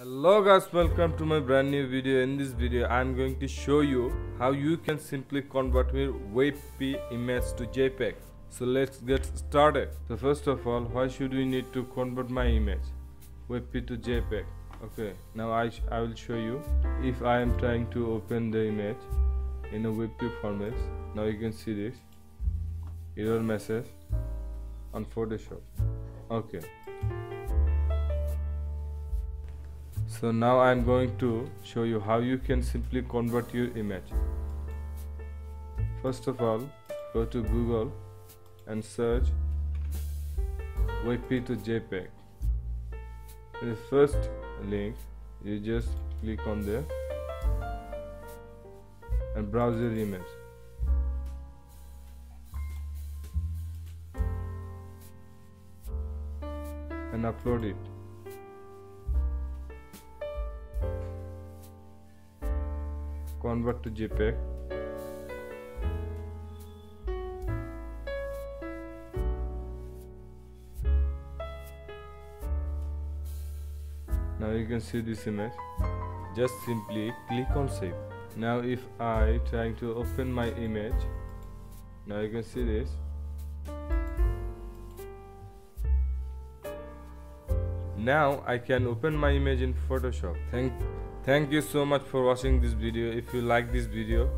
hello guys welcome to my brand new video. In this video i'm going to show you how you can simply convert your webp image to jpeg. So let's get started. So first of all why should we need to convert my image webp to jpeg? Okay now i i will show you. If i am trying to open the image in a webp format now you can see this. Error message on photoshop. Okay so now I'm going to show you how you can simply convert your image. First of all go to Google and search WebP to JPEG. The first link. You just click on there and browse your image. And upload it convert to JPEG now you can see this image. Just simply click on save. Now if I trying to open my image now you can see this now I can open my image in Photoshop. Thank thank you so much for watching this video. If you like this video